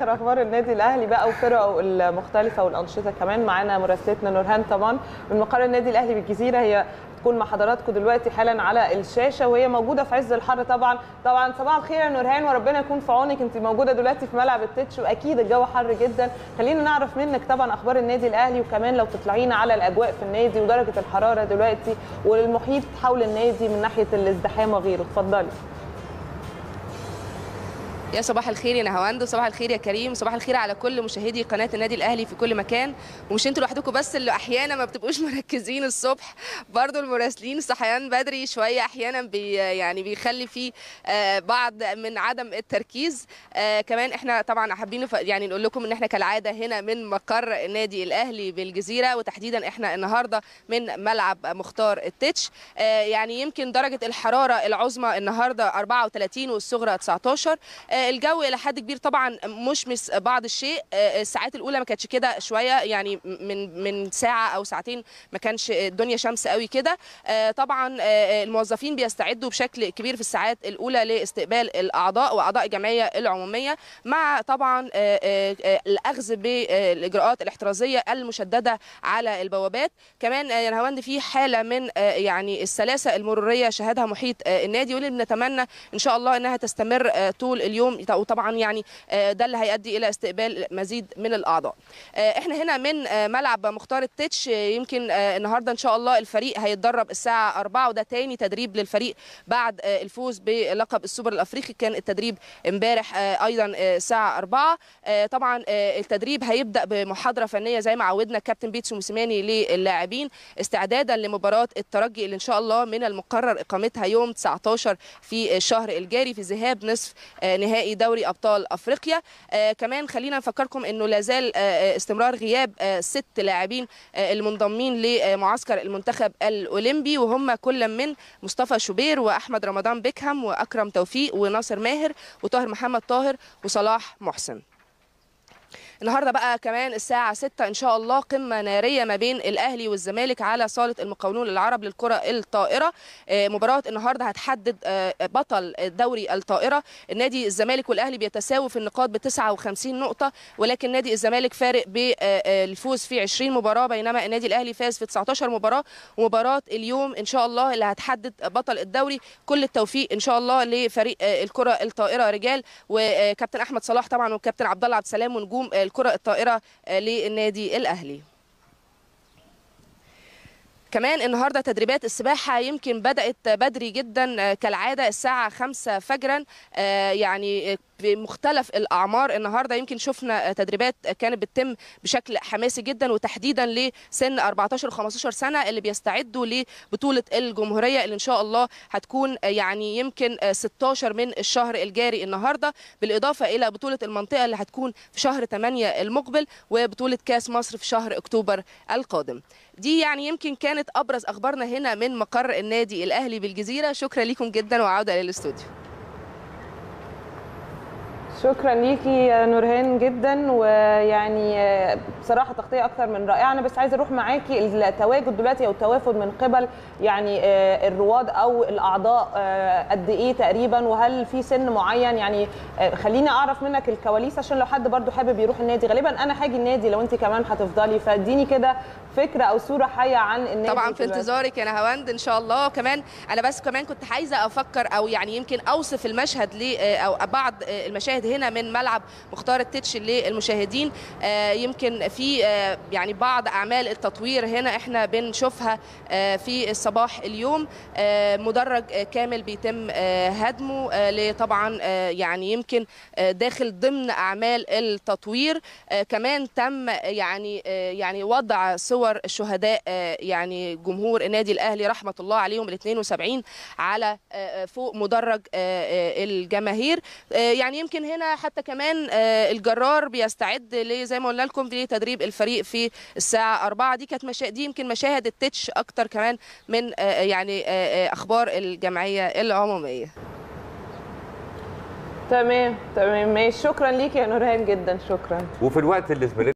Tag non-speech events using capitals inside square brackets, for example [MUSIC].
آخر أخبار النادي الأهلي بقى وفرقه المختلفة والأنشطة كمان. معانا مراسلتنا نورهان طبعا من مقر النادي الأهلي بالجزيرة. هي تكون مع حضراتكم دلوقتي حالا على الشاشة وهي موجودة في عز الحر طبعا. طبعا صباح الخير يا نورهان وربنا يكون في عونك. انت موجودة دلوقتي في ملعب التتش وأكيد الجو حر جدا. خلينا نعرف منك طبعا أخبار النادي الأهلي وكمان لو تطلعينا على الأجواء في النادي ودرجة الحرارة دلوقتي والمحيط حول النادي من ناحية الازدحام وغيره. اتفضلي. يا صباح الخير يا نهاوند وصباح الخير يا كريم صباح الخير على كل مشاهدي قناة النادي الأهلي في كل مكان. ومش أنتوا لوحدكم بس اللي أحيانا ما بتبقوش [LAUGHS] مركزين الصبح برضو المراسلين صحيان بدري شوية أحيانا بي يعني بيخلي في بعض من عدم التركيز. كمان إحنا طبعا حابين يعني نقول لكم إن إحنا كالعادة هنا من مقر النادي الأهلي بالجزيرة وتحديدا إحنا النهارده من ملعب مختار التتش. يعني يمكن درجة الحرارة العظمى النهارده 34 والصغرى 19 الجو إلى حد كبير طبعا مشمس بعض الشيء. الساعات الأولى ما كانتش كده شوية يعني من من ساعة أو ساعتين ما كانش الدنيا شمس قوي كده. طبعا الموظفين بيستعدوا بشكل كبير في الساعات الأولى لاستقبال الأعضاء وأعضاء الجمعية العمومية مع طبعا الأخذ بالاجراءات الاحترازية المشددة على البوابات. كمان يا نهاوند في حالة من يعني السلاسة المرورية شهدها محيط النادي واللي بنتمنى إن شاء الله إنها تستمر طول اليوم. وطبعا يعني ده اللي هيؤدي إلى استقبال مزيد من الأعضاء. إحنا هنا من ملعب مختار التتش. يمكن النهارده إن شاء الله الفريق هيتدرب الساعة 4 وده تاني تدريب للفريق بعد الفوز بلقب السوبر الأفريقي. كان التدريب امبارح أيضا الساعة 4 طبعا التدريب هيبدأ بمحاضرة فنية زي ما عودنا الكابتن بيتسو موسيماني للاعبين استعدادا لمباراة الترجي اللي إن شاء الله من المقرر إقامتها يوم 19 في الشهر الجاري في ذهاب نصف نهائي دوري أبطال أفريقيا. آه كمان خلينا نفكركم إنه لا زال آه استمرار غياب آه ست لاعبين آه المنضمين لمعسكر المنتخب الأولمبي وهم كل من مصطفى شوبير وأحمد رمضان بيكهام وأكرم توفيق وناصر ماهر وطاهر محمد طاهر وصلاح محسن. النهارده بقى كمان الساعة 6 إن شاء الله قمة نارية ما بين الأهلي والزمالك على صالة المقاولون العرب للكرة الطائرة. مباراة النهارده هتحدد بطل دوري الطائرة. النادي الزمالك والأهلي بيتساووا في النقاط ب 59 نقطة ولكن نادي الزمالك فارق بالفوز في 20 مباراة بينما النادي الأهلي فاز في 19 مباراة. ومباراة اليوم إن شاء الله اللي هتحدد بطل الدوري. كل التوفيق إن شاء الله لفريق الكرة الطائرة رجال وكابتن أحمد صلاح طبعا وكابتن عبد الله عبد السلام ونجوم الكرة الطائرة للنادي الأهلي. كمان النهارده تدريبات السباحة يمكن بدأت بدري جدا كالعادة الساعة 5 فجرا يعني بمختلف الأعمار. النهارده يمكن شفنا تدريبات كانت بتتم بشكل حماسي جدا وتحديدا لسن 14 و 15 سنة اللي بيستعدوا لبطولة الجمهورية اللي إن شاء الله هتكون يعني يمكن 16 من الشهر الجاري النهارده بالإضافة إلى بطولة المنطقة اللي هتكون في شهر 8 المقبل وبطولة كأس مصر في شهر أكتوبر القادم. دي يعني يمكن كانت أبرز أخبارنا هنا من مقر النادي الأهلي بالجزيرة. شكرا لكم جدا وعودة للاستوديو شكرا ليكي يا نورهان جدا ويعني بصراحة تغطية أكثر من رائعة. أنا بس عايزة أروح معاكي التواجد دلوقتي أو التوافد من قبل يعني الرواد أو الأعضاء قد إيه تقريبا وهل في سن معين؟ يعني خليني أعرف منك الكواليس عشان لو حد برضو حابب يروح النادي. غالبا أنا هاجي النادي لو أنت كمان هتفضلي. فاديني كده فكرة أو صورة حية عن النادي طبعا في انتظارك يا نهاوند إن شاء الله. كمان أنا بس كمان كنت عايزة أفكر أو يعني يمكن أوصف المشهد ل أو بعض المشاهد هنا من ملعب مختار التتش للمشاهدين. يمكن في يعني بعض أعمال التطوير هنا إحنا بنشوفها في الصباح اليوم. مدرج كامل بيتم هدمه لطبعا يعني يمكن داخل ضمن أعمال التطوير. كمان تم يعني يعني وضع صور الشهداء يعني جمهور النادي الأهلي رحمة الله عليهم ال 72 على فوق مدرج الجماهير. يعني يمكن هنا حتى كمان الجرار بيستعد زي ما قلنا لكم لتدريب الفريق في الساعة 4 دي كانت مشا... دي يمكن مشاهد التتش أكتر كمان من يعني أخبار الجمعية العمومية. تمام تمام. ماشي. شكرا ليك يا نورهان جدا. شكرا. وفي الوقت اللي